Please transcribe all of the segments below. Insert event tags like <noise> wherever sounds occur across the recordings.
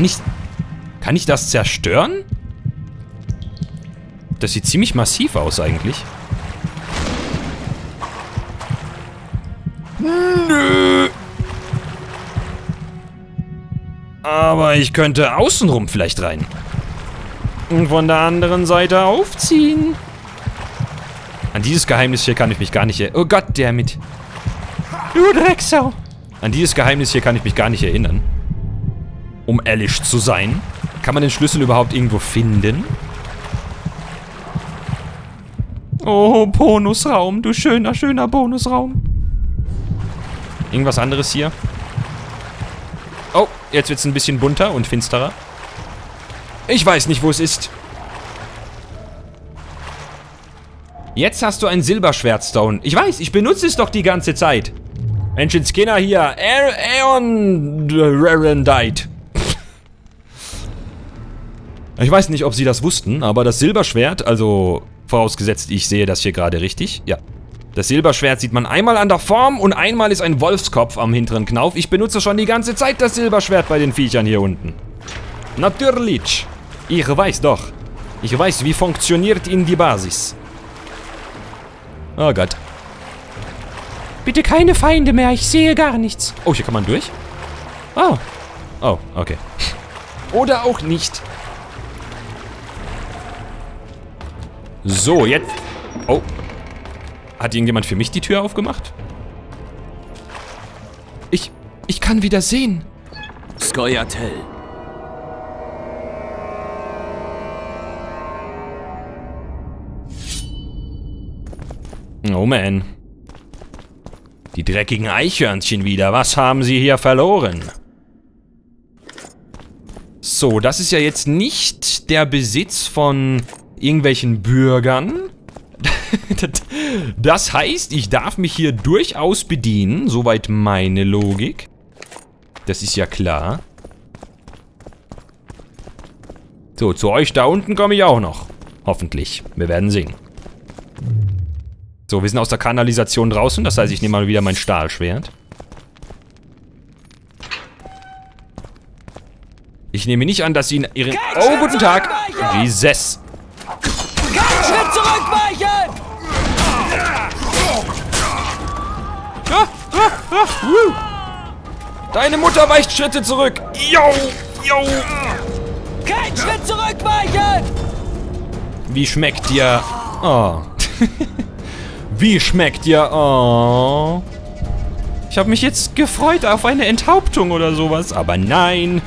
Kann ich... Kann ich das zerstören? Das sieht ziemlich massiv aus eigentlich. Nö. Aber ich könnte außenrum vielleicht rein. Und von der anderen Seite aufziehen. An dieses Geheimnis hier kann ich mich gar nicht erinnern. Oh Gott, der mit. Du Drecksau. An dieses Geheimnis hier kann ich mich gar nicht erinnern. Um ehrlich zu sein. Kann man den Schlüssel überhaupt irgendwo finden? Oh, Bonusraum. Du schöner, schöner Bonusraum. Irgendwas anderes hier? Oh, jetzt wird es ein bisschen bunter und finsterer. Ich weiß nicht, wo es ist. Jetzt hast du ein Silberschwertstone. Ich weiß, ich benutze es doch die ganze Zeit. Menschenskinder hier. Aeon Rarendite. Ich weiß nicht, ob sie das wussten, aber das Silberschwert, also vorausgesetzt, ich sehe das hier gerade richtig. Ja. Das Silberschwert sieht man einmal an der Form und einmal ist ein Wolfskopf am hinteren Knauf. Ich benutze schon die ganze Zeit das Silberschwert bei den Viechern hier unten. Natürlich. Ich weiß doch. Ich weiß, wie funktioniert in die Basis. Oh Gott. Bitte keine Feinde mehr, ich sehe gar nichts. Oh, hier kann man durch? Oh. Oh, okay. Oder auch nicht. So, jetzt... Oh. Hat irgendjemand für mich die Tür aufgemacht? Ich... Ich kann wieder sehen. Skoyatel. Oh man. Die dreckigen Eichhörnchen wieder. Was haben sie hier verloren? So, das ist ja jetzt nicht der Besitz von irgendwelchen Bürgern. <laughs> das heißt, ich darf mich hier durchaus bedienen. Soweit meine Logik. Das ist ja klar. So, zu euch da unten komme ich auch noch. Hoffentlich. Wir werden sehen. So, wir sind aus der Kanalisation draußen. Das heißt, ich nehme mal wieder mein Stahlschwert. Ich nehme nicht an, dass sie ihren... Oh, guten Tag! Jesus! Woo. Deine Mutter weicht Schritte zurück! Yo! Yo! Kein Schritt zurückweichen! Wie schmeckt dir... Oh. <laughs> Wie schmeckt dir... Oh. Ich habe mich jetzt gefreut auf eine Enthauptung oder sowas, aber nein.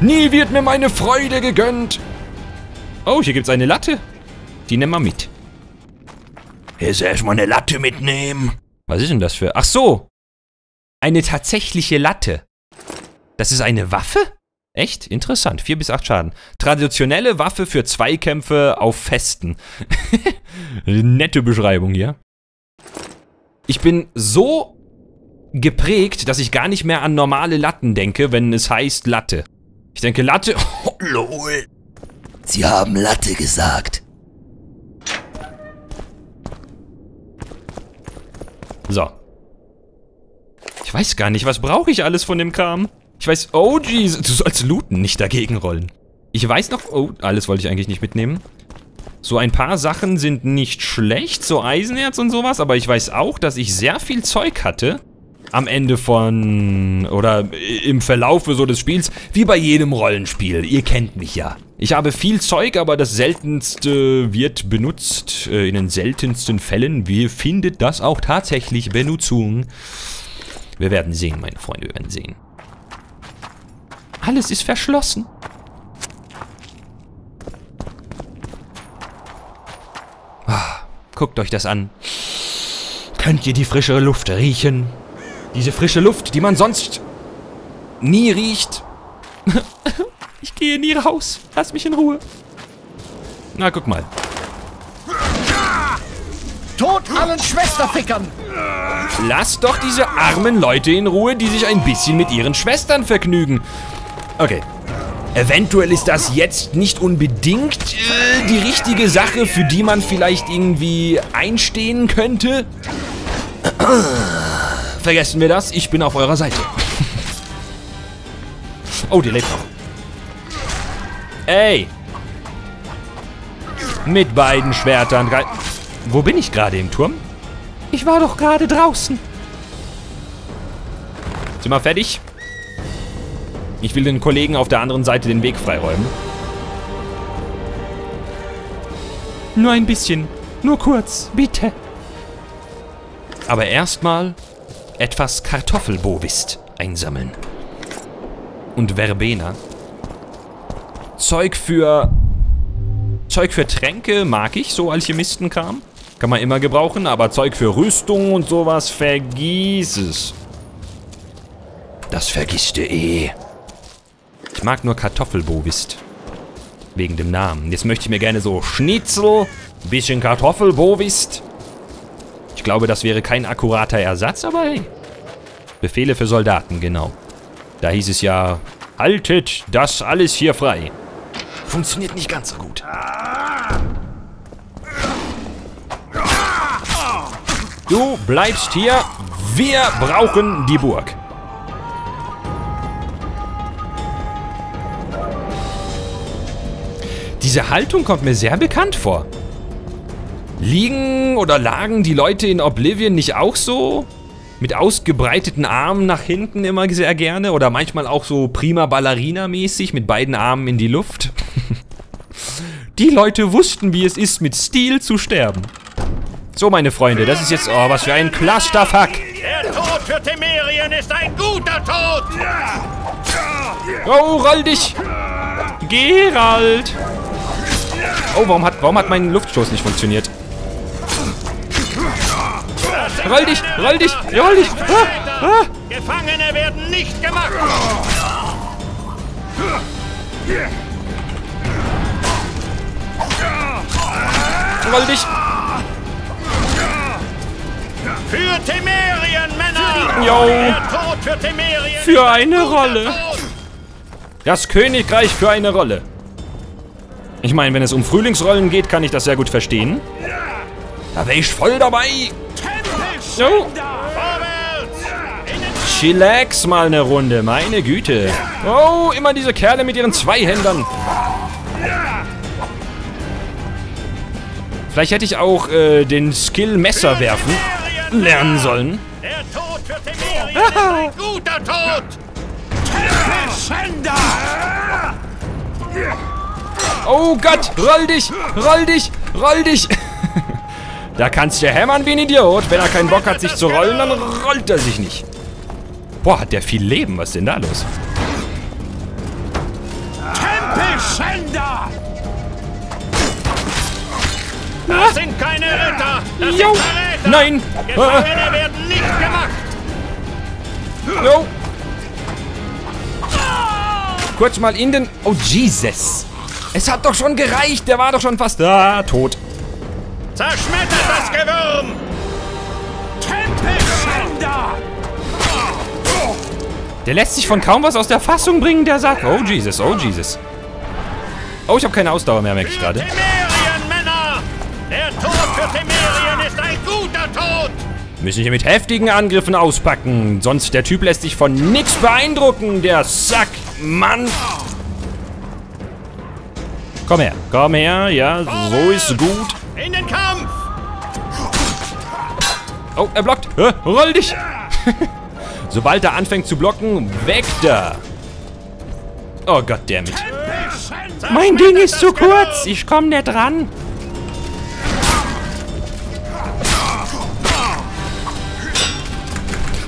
Nie wird mir meine Freude gegönnt. Oh, hier gibt's eine Latte. Die nehmen wir mit. Jetzt erstmal eine Latte mitnehmen. Was ist denn das für... Ach so. Eine tatsächliche Latte. Das ist eine Waffe? Echt? Interessant. 4 bis 8 Schaden. Traditionelle Waffe für Zweikämpfe auf Festen. <laughs> Nette Beschreibung hier. Ich bin so geprägt, dass ich gar nicht mehr an normale Latten denke, wenn es heißt Latte. Ich denke Latte... Oh, <laughs> lol. Sie haben Latte gesagt. So. Ich weiß gar nicht, was brauche ich alles von dem Kram? Ich weiß, oh jeez, du sollst looten, nicht dagegen rollen. Ich weiß noch, oh, alles wollte ich eigentlich nicht mitnehmen. So ein paar Sachen sind nicht schlecht, so Eisenerz und sowas, aber ich weiß auch, dass ich sehr viel Zeug hatte am Ende von, oder im Verlaufe so des Spiels, wie bei jedem Rollenspiel. Ihr kennt mich ja. Ich habe viel Zeug, aber das seltenste wird benutzt. Äh, in den seltensten Fällen wie findet das auch tatsächlich Benutzung. Wir werden sehen, meine Freunde, wir werden sehen. Alles ist verschlossen. Ah, guckt euch das an. Könnt ihr die frische Luft riechen? Diese frische Luft, die man sonst nie riecht. <laughs> ich gehe nie raus. Lass mich in Ruhe. Na, guck mal. Tod allen Schwesterfickern! Lass doch diese armen Leute in Ruhe, die sich ein bisschen mit ihren Schwestern vergnügen. Okay. Eventuell ist das jetzt nicht unbedingt äh, die richtige Sache, für die man vielleicht irgendwie einstehen könnte. Vergessen wir das, ich bin auf eurer Seite. Oh, der lebt noch. Ey. Mit beiden Schwertern. Wo bin ich gerade im Turm? Ich war doch gerade draußen. Sind wir fertig? Ich will den Kollegen auf der anderen Seite den Weg freiräumen. Nur ein bisschen. Nur kurz, bitte. Aber erstmal etwas Kartoffelbovist einsammeln. Und Verbena. Zeug für... Zeug für Tränke mag ich, so Alchemistenkram. Kann man immer gebrauchen, aber Zeug für Rüstung und sowas, vergiss es. Das vergisst du eh. Ich mag nur Kartoffelbovist. Wegen dem Namen. Jetzt möchte ich mir gerne so Schnitzel, bisschen Kartoffelbovist. Ich glaube, das wäre kein akkurater Ersatz, aber hey. Befehle für Soldaten, genau. Da hieß es ja, haltet das alles hier frei. Funktioniert nicht ganz so gut. Du bleibst hier. Wir brauchen die Burg. Diese Haltung kommt mir sehr bekannt vor. Liegen oder lagen die Leute in Oblivion nicht auch so? Mit ausgebreiteten Armen nach hinten immer sehr gerne? Oder manchmal auch so prima Ballerina-mäßig mit beiden Armen in die Luft? <laughs> die Leute wussten, wie es ist, mit Stil zu sterben. So, meine Freunde, das ist jetzt... Oh, was für ein Clusterfuck. Der Tod für Temerien ist ein guter Tod! Oh, roll dich! Gerald! Oh, warum hat, warum hat mein Luftstoß nicht funktioniert? Roll dich! Roll dich! Roll dich! Ah, ah. Gefangene werden nicht gemacht! Roll dich! Für Temerien, Männer! Der Tod für Temerien! Für eine Rolle. Das Königreich für eine Rolle. Ich meine, wenn es um Frühlingsrollen geht, kann ich das sehr gut verstehen. Da wäre ich voll dabei. Den chillax mal eine Runde, meine Güte. Oh, immer diese Kerle mit ihren Zweihändern. Vielleicht hätte ich auch äh, den Skill Messer werfen lernen sollen. Der Tod für ist ein guter Tod! Oh Gott, roll dich, roll dich, roll dich. Da kannst du hämmern wie ein Idiot. Wenn er keinen Bock hat, sich zu rollen, dann rollt er sich nicht. Boah, hat der viel Leben. Was ist denn da los? Das sind keine Ritter! Das Jo. sind Verräter! Nein. Gefangene werden nicht gemacht! Jo. Kurz mal in den... Oh, Jesus. Es hat doch schon gereicht. Der war doch schon fast... Ah, tot. Zerschmettert das Gewürm! Der lässt sich von kaum was aus der Fassung bringen, der sagt... Oh, Jesus, oh, Jesus. Oh, ich habe keine Ausdauer mehr, merke ich gerade. Temerien, Männer! Der Tod für Temerien ist ein guter Tod! Müssen hier mit heftigen Angriffen auspacken, sonst der Typ lässt sich von nix beeindrucken, der Sack, Mann. Komm her, komm her, ja, so ist gut. In den Kampf! Oh, er blockt. Hä, roll dich. <laughs> Sobald er anfängt zu blocken, weg da. Oh Gott, der mit. Mein Ding ist zu kurz, ich komm nicht dran.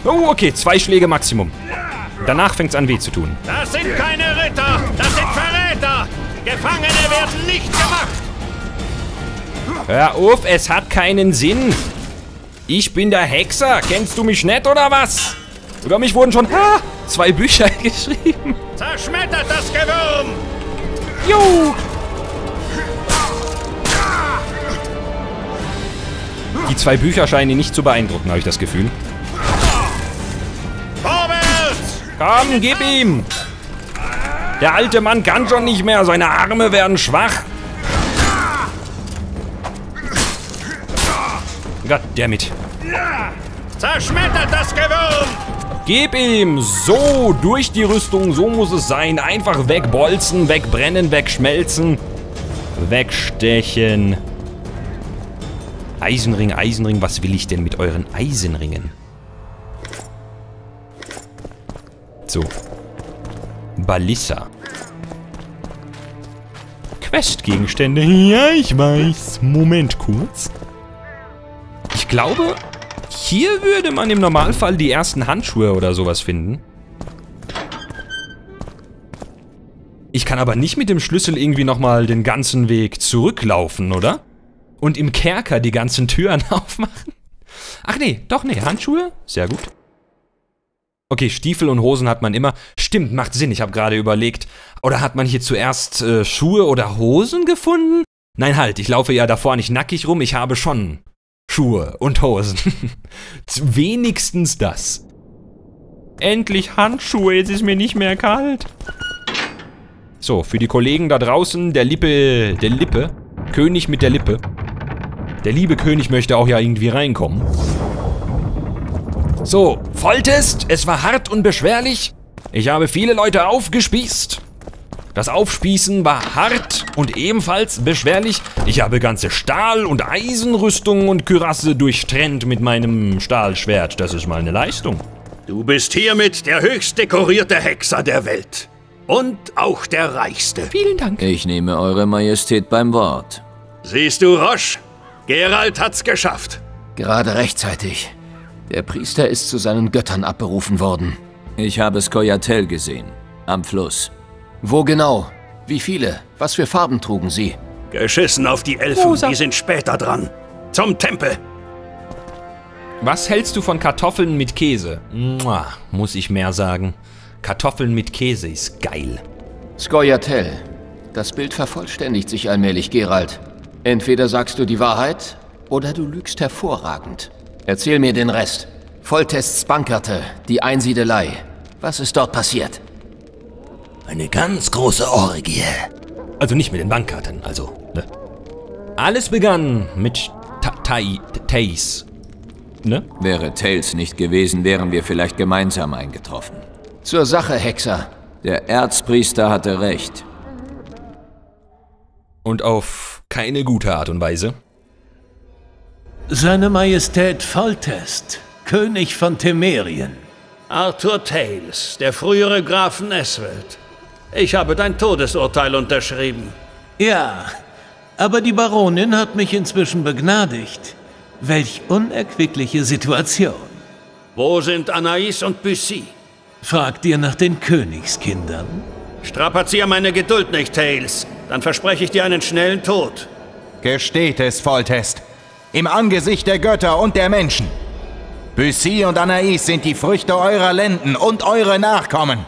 Oh, okay, zwei Schläge Maximum. Danach fängt's an weh zu tun. Das sind keine Ritter! Das sind Verräter! Gefangene werden nicht gemacht! Hör auf, es hat keinen Sinn. Ich bin der Hexer. Kennst du mich nicht oder was? Über mich wurden schon ha, zwei Bücher <laughs> geschrieben. Zerschmettert das Gewürm! Jo. Die zwei Bücher scheinen ihn nicht zu beeindrucken, habe ich das Gefühl. Vorwärts! Komm, gib ihm. Der alte Mann kann schon nicht mehr. Seine Arme werden schwach. Gott, der mit. Zerschmettert das Gewürm! Gib ihm! So, durch die Rüstung, so muss es sein. Einfach wegbolzen, wegbrennen, wegschmelzen, wegstechen. Eisenring, Eisenring, was will ich denn mit euren Eisenringen? So. Ballissa. Questgegenstände. Ja, ich weiß. Moment kurz. Ich glaube, hier würde man im Normalfall die ersten Handschuhe oder sowas finden. Ich kann aber nicht mit dem Schlüssel irgendwie nochmal den ganzen Weg zurücklaufen, oder? Und im Kerker die ganzen Türen <laughs> aufmachen? Ach nee, doch nee, Handschuhe? Sehr gut. Okay, Stiefel und Hosen hat man immer. Stimmt, macht Sinn, ich habe gerade überlegt. Oder hat man hier zuerst äh, Schuhe oder Hosen gefunden? Nein, halt, ich laufe ja davor nicht nackig rum, ich habe schon Schuhe und Hosen. <laughs> Wenigstens das. Endlich Handschuhe, jetzt ist mir nicht mehr kalt. So, für die Kollegen da draußen, der Lippe, der Lippe, König mit der Lippe. Der liebe König möchte auch ja irgendwie reinkommen. So, Volltest, es war hart und beschwerlich. Ich habe viele Leute aufgespießt. Das Aufspießen war hart und ebenfalls beschwerlich. Ich habe ganze Stahl- und Eisenrüstungen und Kürasse durchtrennt mit meinem Stahlschwert. Das ist mal eine Leistung. Du bist hiermit der höchst dekorierte Hexer der Welt. Und auch der reichste. Vielen Dank. Ich nehme Eure Majestät beim Wort. Siehst du, Roche? Gerald hat's geschafft. Gerade rechtzeitig. Der Priester ist zu seinen Göttern abberufen worden. Ich habe Skoyatel gesehen. Am Fluss. Wo genau? Wie viele? Was für Farben trugen sie? Geschissen auf die Elfen, Rosa. die sind später dran. Zum Tempel. Was hältst du von Kartoffeln mit Käse? Mua, muss ich mehr sagen. Kartoffeln mit Käse ist geil. Skoyatel. Das Bild vervollständigt sich allmählich, Gerald. Entweder sagst du die Wahrheit oder du lügst hervorragend. Erzähl mir den Rest. Volltests bankerte, die Einsiedelei. Was ist dort passiert? Eine ganz große Orgie. Also nicht mit den Bankkarten, also. Ne? Alles begann mit Ta- Tai, Tays. Ne? Wäre Tails nicht gewesen, wären wir vielleicht gemeinsam eingetroffen. Zur Sache, Hexer. Der Erzpriester hatte recht. Und auf keine gute Art und Weise. Seine Majestät Foltest, König von Temerien. Arthur Tales, der frühere Graf von Eswelt. Ich habe dein Todesurteil unterschrieben. Ja, aber die Baronin hat mich inzwischen begnadigt. Welch unerquickliche Situation. Wo sind Anais und Bussy? Fragt ihr nach den Königskindern? Strapazier meine Geduld nicht, Tales. Dann verspreche ich dir einen schnellen Tod. Gesteht es, Voltest. Im Angesicht der Götter und der Menschen. Bussy und Anais sind die Früchte eurer Lenden und eure Nachkommen.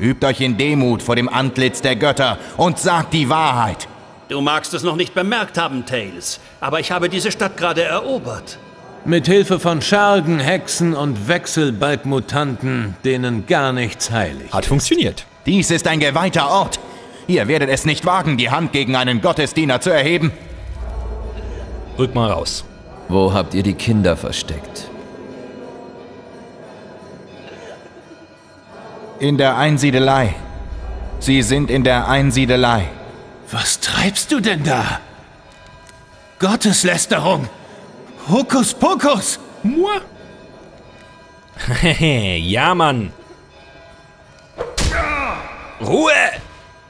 Übt euch in Demut vor dem Antlitz der Götter und sagt die Wahrheit. Du magst es noch nicht bemerkt haben, Tales, aber ich habe diese Stadt gerade erobert. Mit Hilfe von Schergen, Hexen und Wechselbalgmutanten, denen gar nichts heilig. Hat funktioniert. Dies ist ein geweihter Ort. Ihr werdet es nicht wagen, die Hand gegen einen Gottesdiener zu erheben. Rück mal raus. Wo habt ihr die Kinder versteckt? In der Einsiedelei. Sie sind in der Einsiedelei. Was treibst du denn da? Gotteslästerung! Hokuspokus! Mua. <laughs> ja, Mann. Ruhe!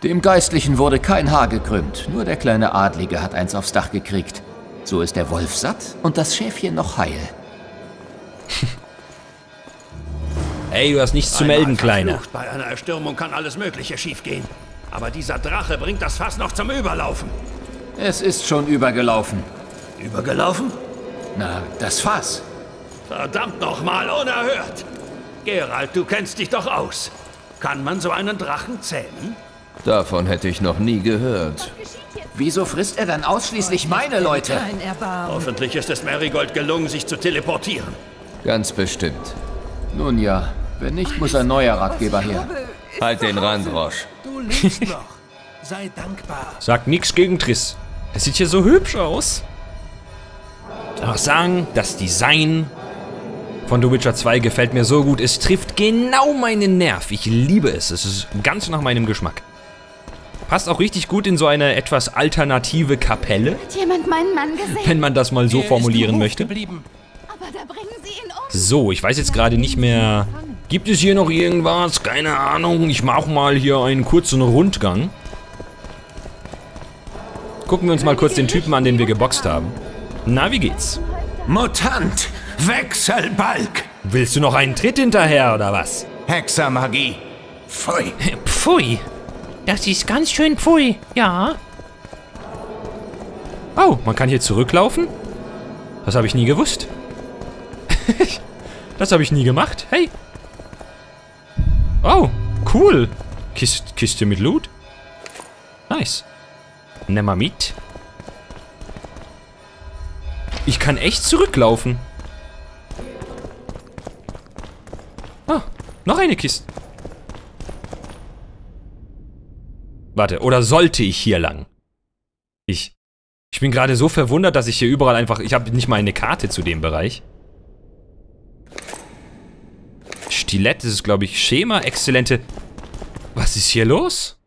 Dem Geistlichen wurde kein Haar gekrümmt, nur der kleine Adlige hat eins aufs Dach gekriegt. So ist der Wolf satt und das Schäfchen noch heil. <laughs> Ey, du hast nichts zu melden, Kleiner. Bei einer Erstürmung kann alles Mögliche schiefgehen. Aber dieser Drache bringt das Fass noch zum Überlaufen. Es ist schon übergelaufen. Übergelaufen? Na, das Fass. Verdammt nochmal, unerhört! Gerald, du kennst dich doch aus. Kann man so einen Drachen zähmen? Davon hätte ich noch nie gehört. Wieso frisst er dann ausschließlich meine Leute? Hoffentlich ist es Marigold gelungen, sich zu teleportieren. Ganz bestimmt. Nun ja, wenn nicht, muss ein neuer Ratgeber her. Halt den Rand, Roche. Du lebst noch. Sei dankbar. Sagt nix gegen Triss. Es sieht hier so hübsch aus. Auch sagen, das Design von The Witcher 2 gefällt mir so gut. Es trifft genau meinen Nerv. Ich liebe es. Es ist ganz nach meinem Geschmack. Passt auch richtig gut in so eine etwas alternative Kapelle, Hat jemand meinen Mann gesehen? wenn man das mal so formulieren möchte. Aber da bringen sie ihn um. So, ich weiß jetzt gerade nicht mehr. Gibt es hier noch irgendwas? Keine Ahnung. Ich mache mal hier einen kurzen Rundgang. Gucken wir uns mal kurz den Typen an, den wir geboxt haben. Na, wie geht's? Mutant! Wechselbalg! Willst du noch einen Tritt hinterher oder was? Hexermagie. Pfui! <laughs> Pfui. Das ist ganz schön pfui, ja. Oh, man kann hier zurücklaufen? Das habe ich nie gewusst. <laughs> das habe ich nie gemacht. Hey. Oh, cool. Kist, Kiste mit Loot. Nice. Nimm mal mit. Ich kann echt zurücklaufen. Ah, noch eine Kiste. Warte, oder sollte ich hier lang? Ich. Ich bin gerade so verwundert, dass ich hier überall einfach. Ich habe nicht mal eine Karte zu dem Bereich. Stilett, das ist, glaube ich, Schema, exzellente. Was ist hier los?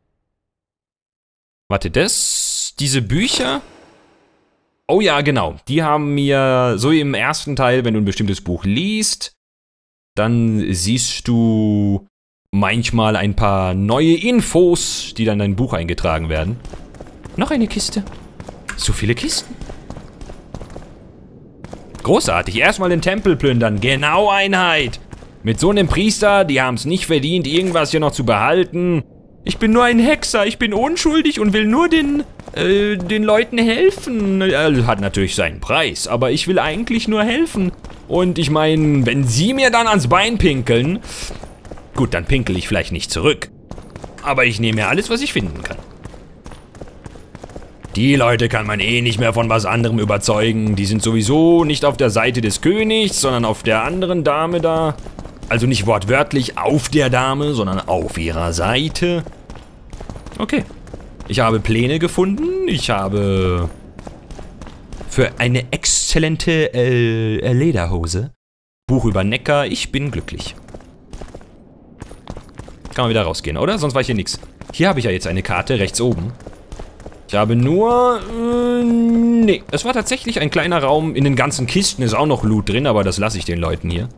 Warte, das. Diese Bücher. Oh ja, genau. Die haben mir. So im ersten Teil, wenn du ein bestimmtes Buch liest, dann siehst du manchmal ein paar neue Infos, die dann in dein Buch eingetragen werden. Noch eine Kiste. So viele Kisten. Großartig. Erstmal den Tempel plündern. Genau Einheit. Mit so einem Priester, die haben es nicht verdient, irgendwas hier noch zu behalten. Ich bin nur ein Hexer, ich bin unschuldig und will nur den, äh, den Leuten helfen. Also hat natürlich seinen Preis, aber ich will eigentlich nur helfen. Und ich meine, wenn sie mir dann ans Bein pinkeln, gut, dann pinkel ich vielleicht nicht zurück. Aber ich nehme mir alles, was ich finden kann. Die Leute kann man eh nicht mehr von was anderem überzeugen. Die sind sowieso nicht auf der Seite des Königs, sondern auf der anderen Dame da. Also nicht wortwörtlich auf der Dame, sondern auf ihrer Seite. Okay. Ich habe Pläne gefunden. Ich habe für eine exzellente äh, Lederhose. Buch über Neckar. Ich bin glücklich. Kann man wieder rausgehen, oder? Sonst war hier nichts. Hier habe ich ja jetzt eine Karte rechts oben. Ich habe nur... Äh, nee, es war tatsächlich ein kleiner Raum. In den ganzen Kisten ist auch noch Loot drin, aber das lasse ich den Leuten hier.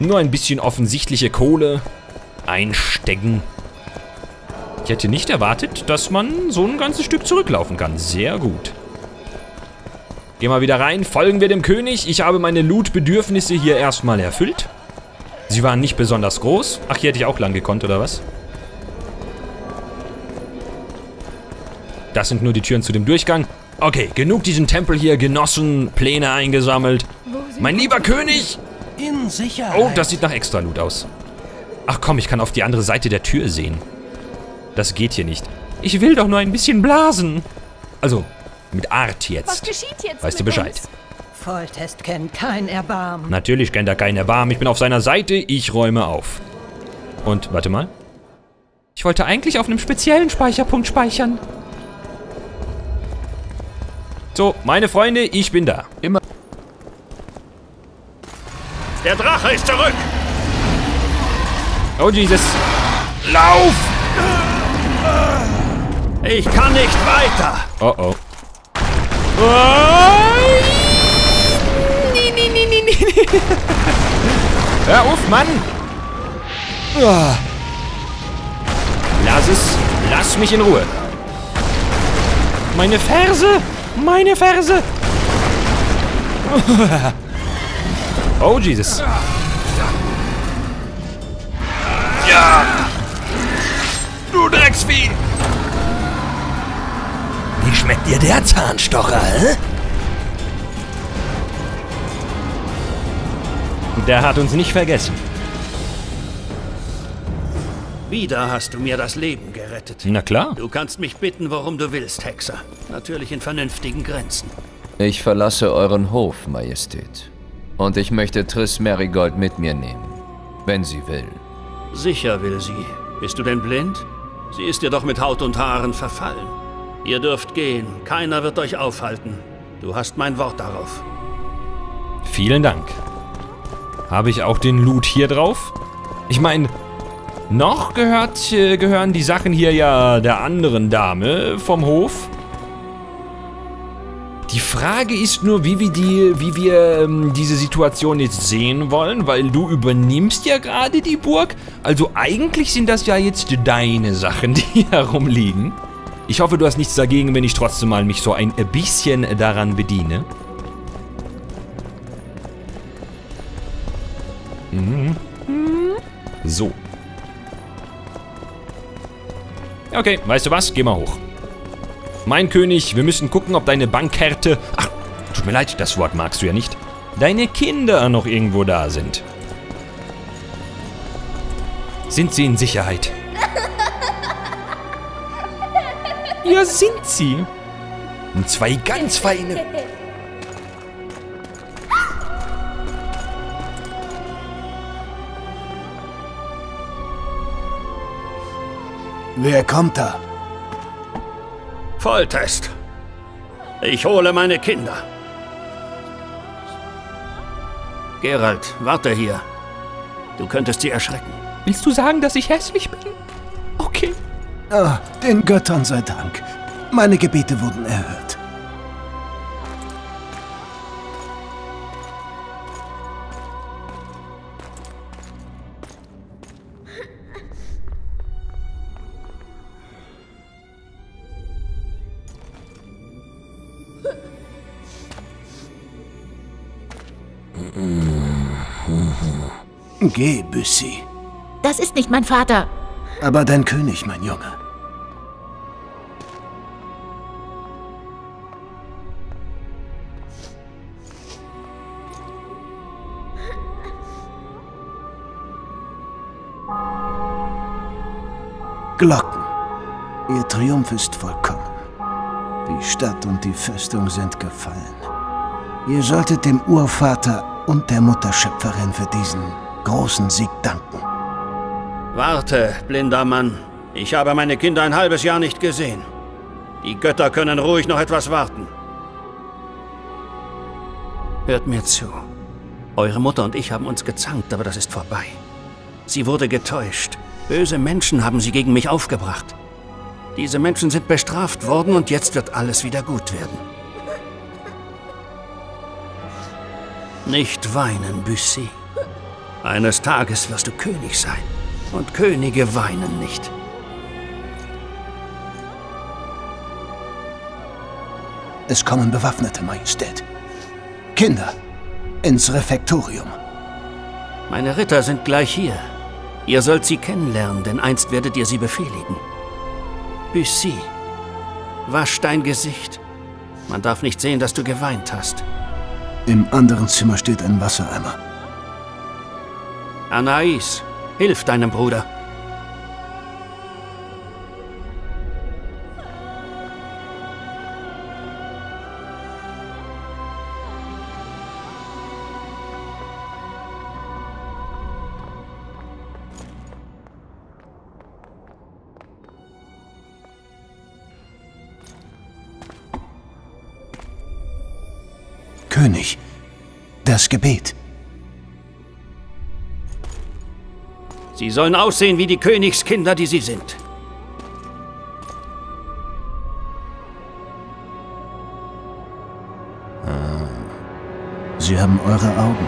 Nur ein bisschen offensichtliche Kohle einstecken. Ich hätte nicht erwartet, dass man so ein ganzes Stück zurücklaufen kann. Sehr gut. Gehen wir wieder rein. Folgen wir dem König. Ich habe meine Loot-Bedürfnisse hier erstmal erfüllt. Sie waren nicht besonders groß. Ach, hier hätte ich auch lang gekonnt, oder was? Das sind nur die Türen zu dem Durchgang. Okay, genug diesen Tempel hier genossen, Pläne eingesammelt. Mein lieber König! In Sicherheit. Oh, das sieht nach Extra-Loot aus. Ach komm, ich kann auf die andere Seite der Tür sehen. Das geht hier nicht. Ich will doch nur ein bisschen blasen. Also, mit Art Was jetzt. geschieht jetzt Weißt du Bescheid? uns? Volltest kennt kein Erbarmen. Natürlich kennt er keinen Erbarmen. Ich bin auf seiner Seite. Ich räume auf. Und, warte mal. Ich wollte eigentlich auf einem speziellen Speicherpunkt speichern. So, meine Freunde, ich bin da. Immer. Der Drache ist zurück! Oh, Jesus. Lauf! Ich kann nicht weiter! Oh, oh. Nee, nee, nee, nee, nee. Hör auf, Mann! Lass es. Lass mich in Ruhe. Meine Ferse! Meine Ferse! <laughs> Oh, Jesus. Ja! Du Drecksvieh! Wie schmeckt dir der Zahnstocher, hä? Der hat uns nicht vergessen. Wieder hast du mir das Leben gerettet. Na klar. Du kannst mich bitten, worum du willst, Hexer. Natürlich in vernünftigen Grenzen. Ich verlasse euren Hof, Majestät. Und ich möchte Triss Marigold mit mir nehmen, wenn sie will. Sicher will sie. Bist du denn blind? Sie ist dir doch mit Haut und Haaren verfallen. Ihr dürft gehen. Keiner wird euch aufhalten. Du hast mein Wort darauf. Vielen Dank. Habe ich auch den Loot hier drauf? Ich meine, noch gehört, äh, gehören die Sachen hier ja der anderen Dame vom Hof. Die Frage ist nur, wie wir, die, wie wir ähm, diese Situation jetzt sehen wollen, weil du übernimmst ja gerade die Burg. Also eigentlich sind das ja jetzt deine Sachen, <laughs> die herumliegen. Ich hoffe, du hast nichts dagegen, wenn ich trotzdem mal mich so ein bisschen daran bediene. Mhm. So. Okay, weißt du was? Geh mal hoch. Mein König, wir müssen gucken, ob deine Bankkarte... Ach, tut mir leid, das Wort magst du ja nicht. Deine Kinder noch irgendwo da sind. Sind sie in Sicherheit? <laughs> Ja, sind sie. Und zwei ganz feine... Wer kommt da? Volltest. Ich hole meine Kinder. Gerald, warte hier. Du könntest sie erschrecken. Willst du sagen, dass ich hässlich bin? Okay. Ah, den Göttern sei Dank. Meine Gebete wurden erhört. Geh, Büssi. Das ist nicht mein Vater. Aber dein König, mein Junge. Glocken. Ihr Triumph ist vollkommen. Die Stadt und die Festung sind gefallen. Ihr solltet dem Urvater und der Mutterschöpferin für diesen großen Sieg danken. Warte, blinder Mann. Ich habe meine Kinder ein halbes Jahr nicht gesehen. Die Götter können ruhig noch etwas warten. Hört mir zu. Eure Mutter und ich haben uns gezankt, aber das ist vorbei. Sie wurde getäuscht. Böse Menschen haben sie gegen mich aufgebracht. Diese Menschen sind bestraft worden und jetzt wird alles wieder gut werden. Nicht weinen, Bussy. Eines Tages wirst du König sein. Und Könige weinen nicht. Es kommen Bewaffnete, Majestät. Kinder, ins Refektorium. Meine Ritter sind gleich hier. Ihr sollt sie kennenlernen, denn einst werdet ihr sie befehligen. Bussy, wasch dein Gesicht. Man darf nicht sehen, dass du geweint hast. Im anderen Zimmer steht ein Wassereimer. Anais, hilf deinem Bruder. König, das Gebet. Sie sollen aussehen wie die Königskinder, die sie sind. Sie haben eure Augen,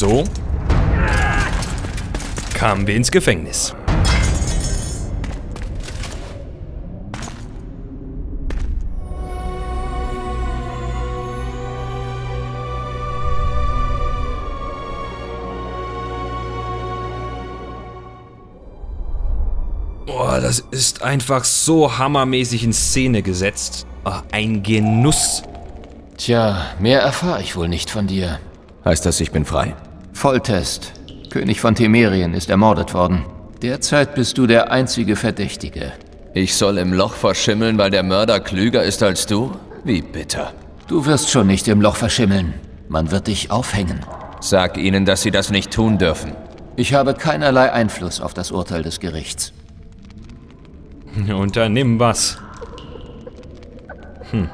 so kamen wir ins Gefängnis. Boah, das ist einfach so hammermäßig in Szene gesetzt. Oh, ein Genuss. Tja, mehr erfahre ich wohl nicht von dir. Heißt das, ich bin frei? Volltest. König von Temerien ist ermordet worden. Derzeit bist du der einzige Verdächtige. Ich soll im Loch verschimmeln, weil der Mörder klüger ist als du? Wie bitter. Du wirst schon nicht im Loch verschimmeln. Man wird dich aufhängen. Sag ihnen, dass sie das nicht tun dürfen. Ich habe keinerlei Einfluss auf das Urteil des Gerichts. Unternimm was. Hm.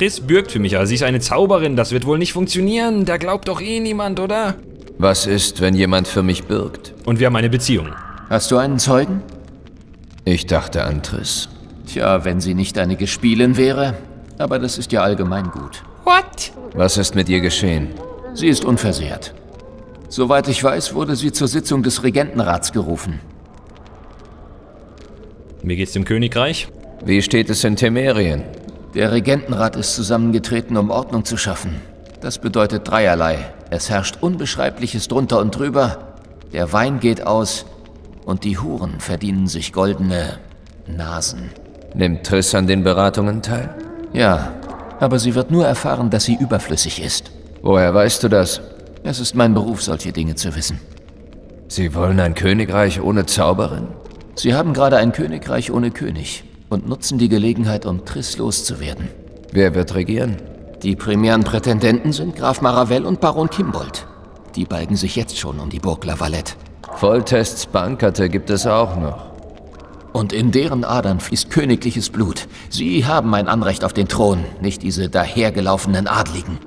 Triss bürgt für mich, aber sie ist eine Zauberin. Das wird wohl nicht funktionieren. Da glaubt doch eh niemand, oder? Was ist, wenn jemand für mich birgt? Und wir haben eine Beziehung. Hast du einen Zeugen? Ich dachte an Triss. Tja, wenn sie nicht eine Gespielin wäre. Aber das ist ja allgemein gut. What? Was ist mit ihr geschehen? Sie ist unversehrt. Soweit ich weiß, wurde sie zur Sitzung des Regentenrats gerufen. Wie geht's dem Königreich? Wie steht es in Temerien? Der Regentenrat ist zusammengetreten, um Ordnung zu schaffen. Das bedeutet dreierlei. Es herrscht Unbeschreibliches drunter und drüber, der Wein geht aus und die Huren verdienen sich goldene Nasen. Nimmt Triss an den Beratungen teil? Ja, aber sie wird nur erfahren, dass sie überflüssig ist. Woher weißt du das? Es ist mein Beruf, solche Dinge zu wissen. Sie wollen ein Königreich ohne Zauberin? Sie haben gerade ein Königreich ohne König und nutzen die Gelegenheit, um Triss loszuwerden. Wer wird regieren? Die primären Prätendenten sind Graf Maravel und Baron Kimbold. Die balgen sich jetzt schon um die Burg Lavalette. Volltests Bankerte gibt es auch noch. Und in deren Adern fließt königliches Blut. Sie haben ein Anrecht auf den Thron, nicht diese dahergelaufenen Adligen.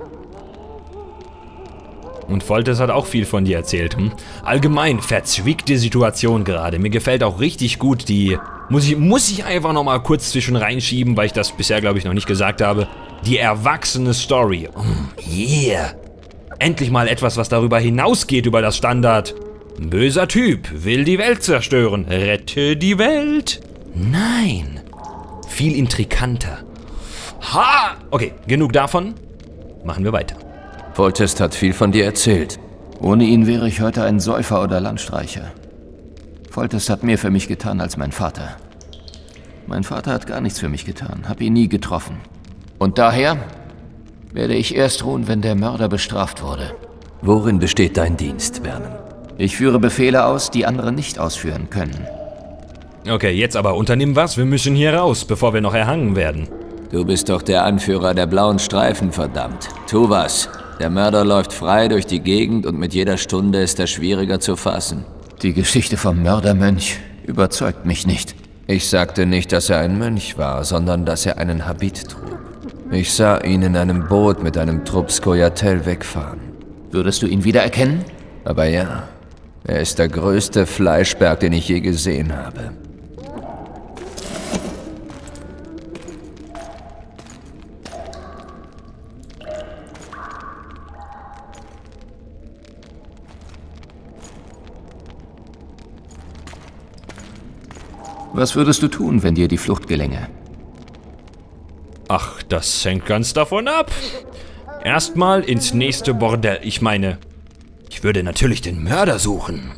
Und Foltes hat auch viel von dir erzählt. Hm? Allgemein verzwickte Situation gerade. Mir gefällt auch richtig gut die... Muss ich, muss ich einfach nochmal kurz zwischen reinschieben, weil ich das bisher, glaube ich, noch nicht gesagt habe. Die erwachsene Story. Oh, yeah. Endlich mal etwas, was darüber hinausgeht über das Standard. Böser Typ, will die Welt zerstören. Rette die Welt. Nein. Viel intrikanter. Ha! Okay, genug davon. Machen wir weiter. Voltest hat viel von dir erzählt. Ohne ihn wäre ich heute ein Säufer oder Landstreicher. Voltest hat mehr für mich getan als mein Vater. Mein Vater hat gar nichts für mich getan, hab ihn nie getroffen. Und daher werde ich erst ruhen, wenn der Mörder bestraft wurde. Worin besteht dein Dienst, Vernon? Ich führe Befehle aus, die andere nicht ausführen können. Okay, jetzt aber unternimm was, wir müssen hier raus, bevor wir noch erhangen werden. Du bist doch der Anführer der blauen Streifen, verdammt. Tu was. Der Mörder läuft frei durch die Gegend und mit jeder Stunde ist er schwieriger zu fassen. Die Geschichte vom Mördermönch überzeugt mich nicht. Ich sagte nicht, dass er ein Mönch war, sondern dass er einen Habit trug. Ich sah ihn in einem Boot mit einem Trupp Skoyatel wegfahren. Würdest du ihn wiedererkennen? Aber ja, er ist der größte Fleischberg, den ich je gesehen habe. Was würdest du tun, wenn dir die Flucht gelänge? Ach, das hängt ganz davon ab. Erstmal ins nächste Bordell. Ich meine, ich würde natürlich den Mörder suchen.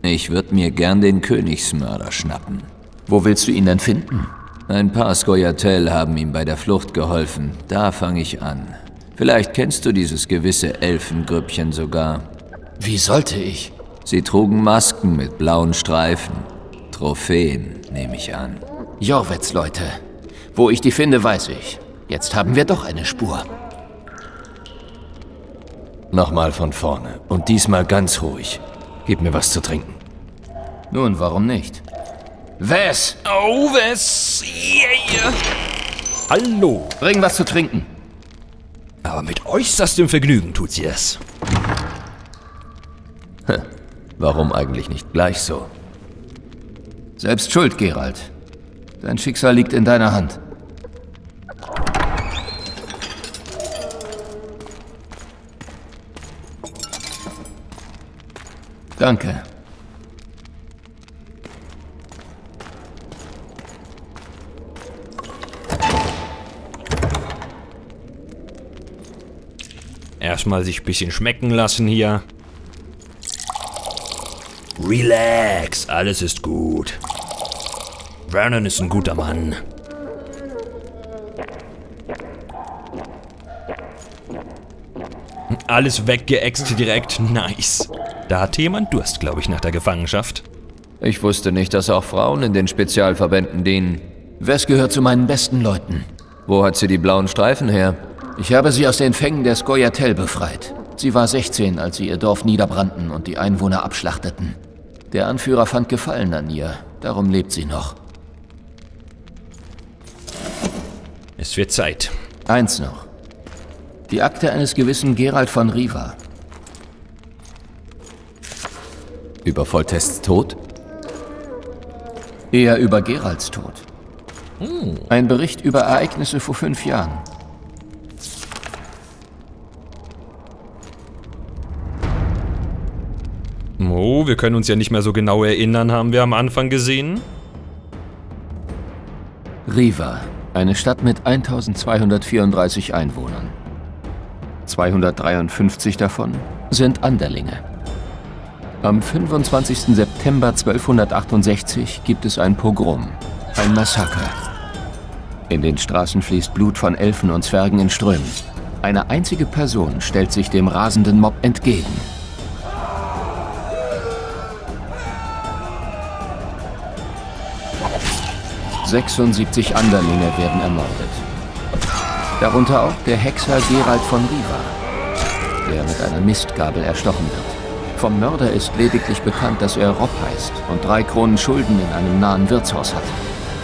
Ich würde mir gern den Königsmörder schnappen. Wo willst du ihn denn finden? Ein paar Skoyatel haben ihm bei der Flucht geholfen. Da fange ich an. Vielleicht kennst du dieses gewisse Elfengrüppchen sogar. Wie sollte ich? Sie trugen Masken mit blauen Streifen. Trophäen, nehme ich an. Jorvets Leute. Wo ich die finde, weiß ich. Jetzt haben wir doch eine Spur. Nochmal von vorne. Und diesmal ganz ruhig. Gib mir was zu trinken. Nun, warum nicht? Wes! Oh, Wes! Yeah. Hallo! Bring was zu trinken. Aber mit äußerstem Vergnügen tut sie es. Warum eigentlich nicht gleich so? Selbst schuld, Gerald. Dein Schicksal liegt in deiner Hand. Danke. Erstmal sich ein bisschen schmecken lassen hier. Relax, alles ist gut. Vernon ist ein guter Mann. Alles weggeext direkt, nice. Da hatte jemand Durst, glaube ich, nach der Gefangenschaft. Ich wusste nicht, dass auch Frauen in den Spezialverbänden dienen. Wes gehört zu meinen besten Leuten. Wo hat sie die blauen Streifen her? Ich habe sie aus den Fängen der Skoyatel befreit. Sie war 16, als sie ihr Dorf niederbrannten und die Einwohner abschlachteten. Der Anführer fand Gefallen an ihr, darum lebt sie noch. Es wird Zeit. Eins noch. Die Akte eines gewissen Gerald von Riva. Über Voltests Tod? Eher über Geralds Tod. Ein Bericht über Ereignisse vor fünf Jahren. Oh, wir können uns ja nicht mehr so genau erinnern, haben wir am Anfang gesehen. Riva, eine Stadt mit 1234 Einwohnern. 253 davon sind Anderlinge. Am 25. September 1268 gibt es ein Pogrom, ein Massaker. In den Straßen fließt Blut von Elfen und Zwergen in Strömen. Eine einzige Person stellt sich dem rasenden Mob entgegen. »76 Anderlinge werden ermordet. Darunter auch der Hexer Gerald von Riva, der mit einer Mistgabel erstochen wird. Vom Mörder ist lediglich bekannt, dass er Rob heißt und drei Kronen Schulden in einem nahen Wirtshaus hat.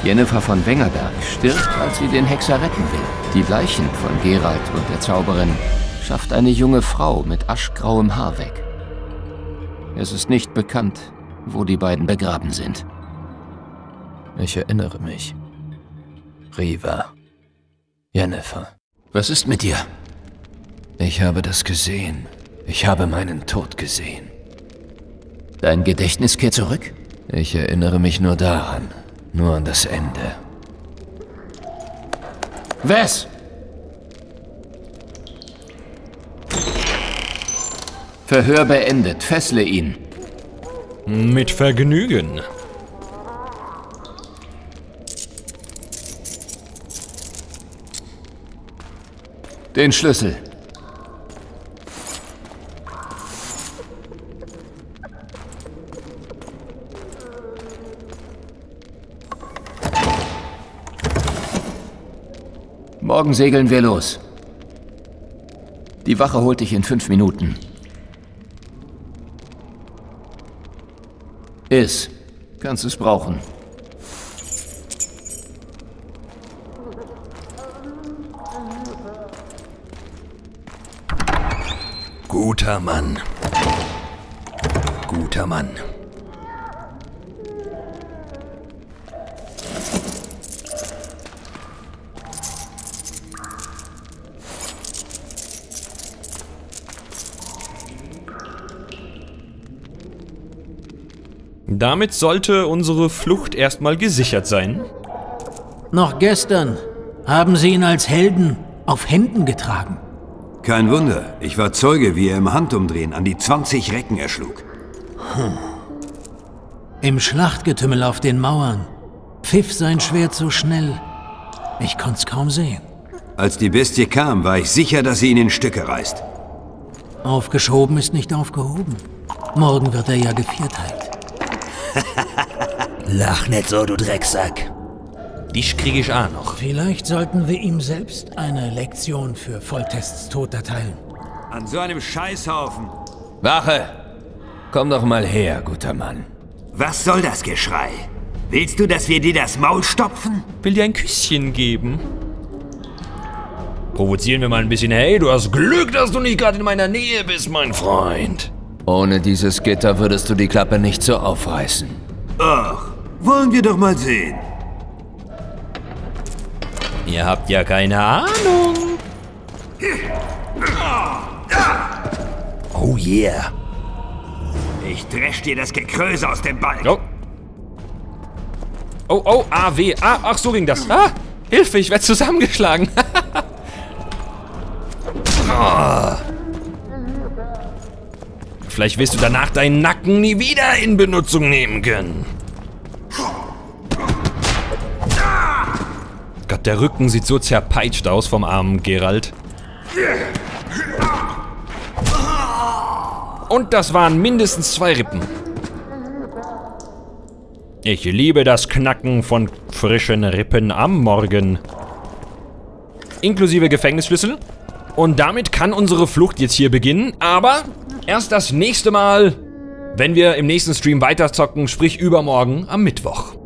Jennifer von Wengerberg stirbt, als sie den Hexer retten will. Die Leichen von Gerald und der Zauberin schafft eine junge Frau mit aschgrauem Haar weg. Es ist nicht bekannt, wo die beiden begraben sind. Ich erinnere mich. Riva. Jennifer. Was ist mit dir? Ich habe das gesehen. Ich habe meinen Tod gesehen. Dein Gedächtnis kehrt zurück? Ich erinnere mich nur daran. Nur an das Ende. Wes? Verhör beendet. Fessle ihn. Mit Vergnügen. Den Schlüssel. Morgen segeln wir los. Die Wache holt dich in fünf Minuten. Iss. Kannst es brauchen. Guter Mann. Guter Mann. Damit sollte unsere Flucht erstmal gesichert sein. Noch gestern haben sie ihn als Helden auf Händen getragen. Kein Wunder. Ich war Zeuge, wie er im Handumdrehen an die 20 Recken erschlug. Hm. Im Schlachtgetümmel auf den Mauern pfiff sein Schwert so schnell. Ich konnt's kaum sehen. Als die Bestie kam, war ich sicher, dass sie ihn in Stücke reißt. Aufgeschoben ist nicht aufgehoben. Morgen wird er ja gevierteilt. <laughs> Lach nicht so, du Drecksack. Dich kriege ich auch noch. Vielleicht sollten wir ihm selbst eine Lektion für Volltests Tod erteilen. An so einem Scheißhaufen. Wache! Komm doch mal her, guter Mann. Was soll das Geschrei? Willst du, dass wir dir das Maul stopfen? Will dir ein Küsschen geben. Provozieren wir mal ein bisschen. Hey, du hast Glück, dass du nicht gerade in meiner Nähe bist, mein Freund. Ohne dieses Gitter würdest du die Klappe nicht so aufreißen. Ach, wollen wir doch mal sehen. Ihr habt ja keine Ahnung. Oh yeah. Ich dresch dir das Gekröse aus dem Balk. Oh. Oh, oh, A, W. Ah, ach, so ging das. Ah, Hilfe, ich werde zusammengeschlagen. oh. <laughs> Vielleicht wirst du danach deinen Nacken nie wieder in Benutzung nehmen können. Gott, der Rücken sieht so zerpeitscht aus vom armen Gerald. Und das waren mindestens zwei Rippen. Ich liebe das Knacken von frischen Rippen am Morgen. Inklusive Gefängnisschlüssel. Und damit kann unsere Flucht jetzt hier beginnen. Aber erst das nächste Mal, wenn wir im nächsten Stream weiterzocken, sprich übermorgen am Mittwoch.